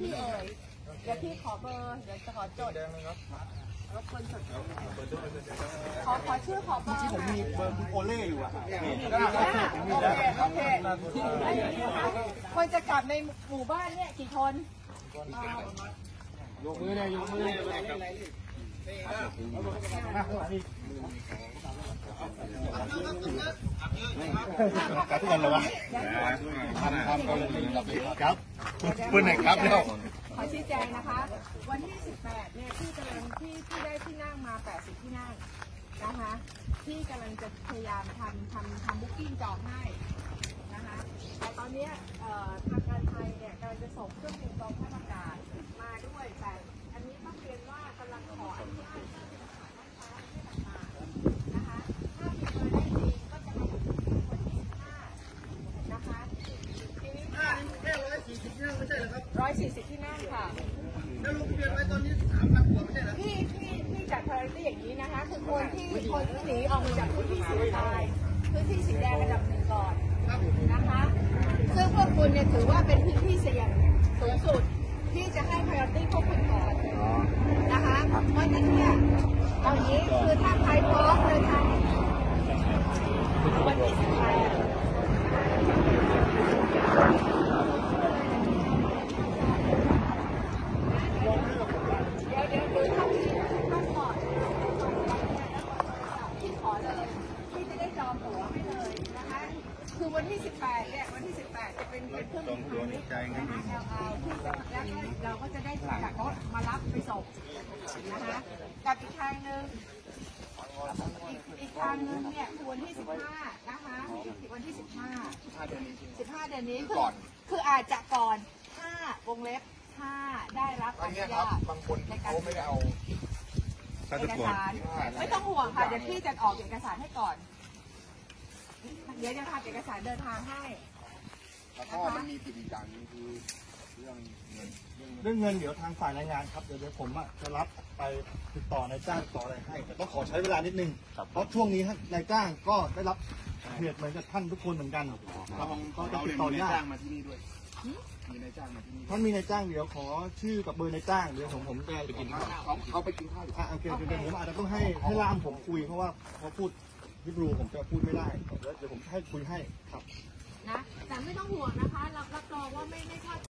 พี่เอ่ยเดี๋ยวพี่ขอเบอร์เดี๋ยวจะขอจดรบกวนจดขอขอชื่อขอเบอร์ผมมีเบอร์คุณโอเล่อยู่อะครับโอเคโอเคแล้วอย่างนี้นะคคนจะกลับในหมู่บ้านเนี่ยกี่คนยกมือเลยยกมือเลย ครับทุกคนเลยวะครับเพื่อนไหนครับเนาะขอชี้แจงนะคะ วันที่ 18 เนี่ยที่กำลังที่ที่ได้ที่นั่งมา 80 ที่นั่งนะคะที่กำลังจะพยายามทำทำทำบุ๊กิ้งจองให้นะคะแต่ตอนนี้ทางการไทยเนี่ยกำลังจะส่งเครื่องบินกองทัพอากาศมาด้วยแต่อันนี้ต้องเรียนว่ากำลังขออนุญาตเจ้าหน้าที่ทหารด้านฟ้าไม่ต่างๆนะคะถ้ามีมาได้จริงก็จะมาถึงวันที่15นะคะทีนี้ค่ะ แค่ร้อยสี่สิบ ที่นั่งไม่ใช่เหรอครับร้อยสี่สิบที่นั่งค่ะ แล้วลงทะเบียนไว้ตอนนี้สามพันกว่าไม่ใช่เหรอพี่พี่พี่จัด priority อย่างนี้นะคะ คือคนที่คนที่หนีออกมาจากพื้นที่เสี่ยงตายพื้นที่สีแดงระดับหนึ่งก่อนนะคะ ซึ่งพวกคุณเนี่ยถือว่าเป็นพื้นที่เสี่ยงสูงสุดที่จะให้ priority พวกคุณก่อนนะคะเพราะฉะนั้นเนี่ยเอาอย่างนี้คือถ้าใครพร้อมเดินทางวันที่สิบแปดเดี๋ยวเดี๋ยวดูทำที่ต้องก่อนที่ขอเลยที่จะได้จ องตั๋วให้เลยนะคะคือวันที่ 18เนี่ยวันที่ 18 จะเป็นเป็นเครื่องบินพาณิชย์นะคะแล้วก็เราก็จะได้จากรถมารับไปส่งนะคะกับอีกทางหนึ่งอีกอีกทางหนึงเนี่ยคือวันที่ 15 นะคะวันที่ 15 15 เดือนนี้คือคืออาจจะก่อนถ้าวงเล็บถ้าได้รับอนุญาตบางคนเขาไม่ได้เอา เอกสารไม่ต้องห่วงค่ะ เดี๋ยวพี่จะออกเอกสารให้ก่อน ดี๋ยวจะทำเอกสารเดินทางให้ แล้วก็มันมีผิดอีกอย่างหนึงคือเรื่องเงินเรื่องเงินเดี๋ยวทางฝ่ายรายงานครับเดี๋ยวเดี๋ยวผมอะจะรับไปติดต่อนายจ้างต่ออะไรให้แต่ต้องขอใช้เวลานิดนึงเพราะช่วงนี้ฮะนายจ้างก็ได้รับเหตุเหมือนกับท่านทุกคนเหมือนกันครับก็จะติดต่อยากมาที่นี่ด้วยมีนายจ้างมาที่นี่ท่านมีนายจ้างเดี๋ยวขอชื่อกับเบอร์นายจ้างเดี๋ยวผมผมจะไปกินข้าวเขาเขาไปกินข้าวอยู่ อะโอเคเดี๋ยวผมอาจจะต้องให้ให้ล่ามผมคุยเพราะว่าพอพูด ฮิบรูผมจะพูดไม่ได้เดี๋ยวเดี๋ยวผมให้คุยให้ครับ นะ แต่ไม่ต้องห่วงนะคะรับรับรองว่าไม่ไม่ทอด